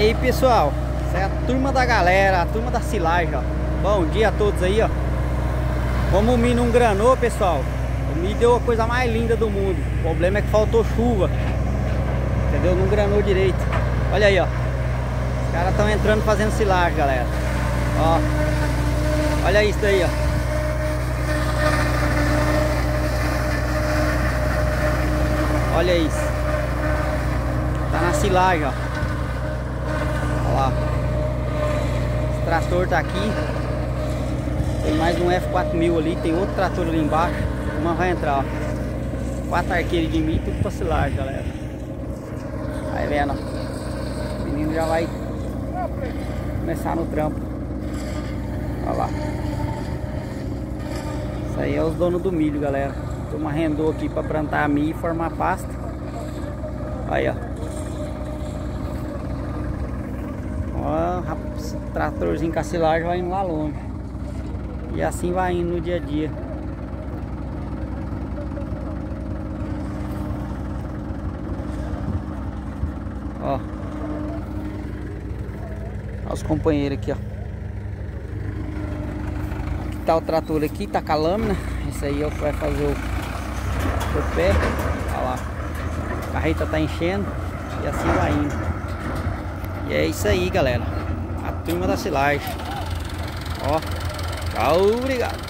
Aí pessoal, essa é a turma da galera, a turma da silagem, ó. Bom dia a todos aí, ó. Como o milho não granou, pessoal, o milho deu a coisa mais linda do mundo. O problema é que faltou chuva. Entendeu? Não granou direito. Olha aí, ó. Os caras estão entrando fazendo silagem, galera. Ó. Olha isso daí, ó. Olha isso. Tá na silagem, ó. Olha lá. Esse trator tá aqui. Tem mais um F4000 ali. Tem outro trator ali embaixo. Uma vai entrar, ó. Quatro arqueiros de milho, tudo pra galera. Aí vendo, ó. O menino já vai começar no trampo. Olha lá. Isso aí é os donos do milho, galera. Turma arrendou aqui para plantar milho e formar pasta. Aí, ó. Ó, tratorzinho silagem vai indo lá longe. E assim vai indo no dia a dia. Ó. Olha os companheiros aqui, ó. Aqui tá o trator aqui, tá com a lâmina. Esse aí é o que vai fazer o, o pé. Olha lá. A carreta tá enchendo. E assim vai indo. E é isso aí, galera. A turma da silagem. Ó. Tchau, obrigado.